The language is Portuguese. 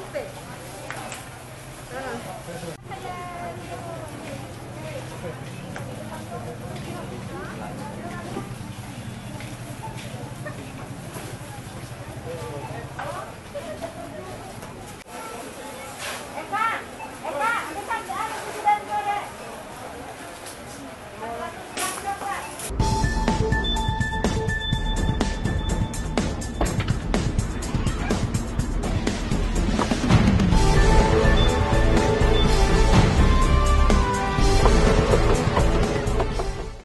vamos ver.